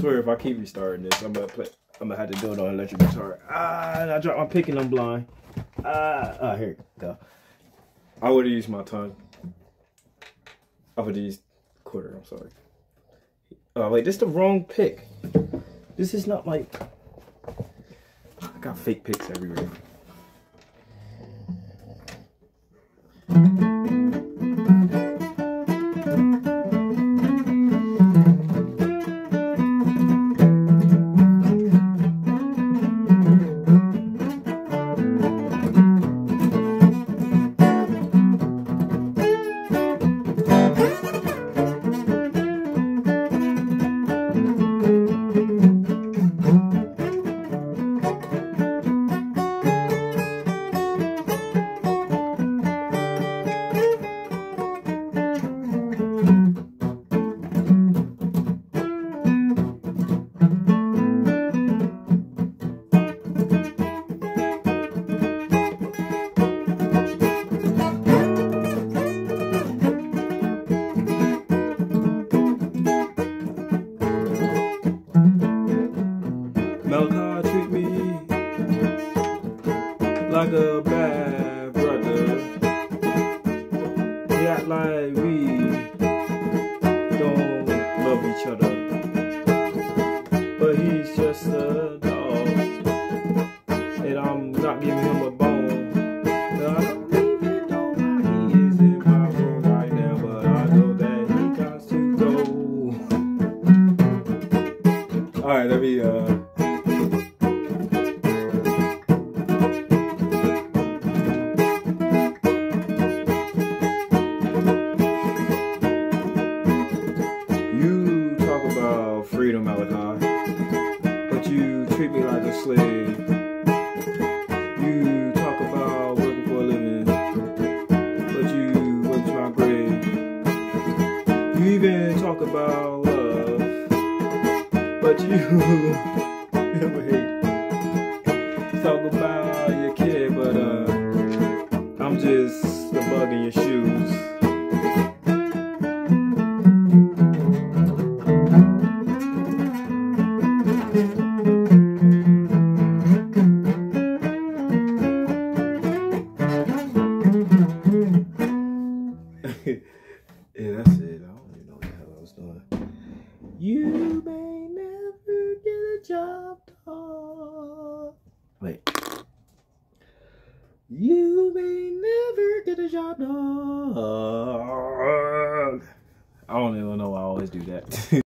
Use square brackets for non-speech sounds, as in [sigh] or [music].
swear if I keep restarting this, I'm gonna. I'm gonna have to do it on electric guitar. Ah, I dropped my pick and I'm blind. Ah, ah, here go. I would have used my tongue. I would have used quarter. I'm sorry. Oh wait, this is the wrong pick. This is not like. I got fake picks everywhere. Like a bad brother. He act like we don't love each other. But he's just a dog. And I'm not giving him a bone. But I don't even a slave. You talk about working for a living, but you to my grave. You even talk about love, but you [laughs] never hate. Talk about your kid, but uh, I'm just the bug in your shoes. You may never get a job. Wait. You may never get a job done. I don't even know why I always do that. [laughs]